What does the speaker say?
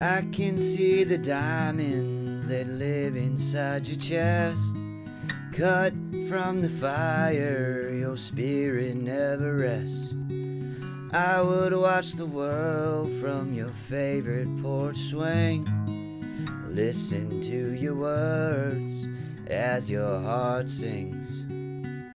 I can see the diamonds that live inside your chest. Cut from the fire, your spirit never rests. I would watch the world from your favorite porch swing. Listen to your words as your heart sings.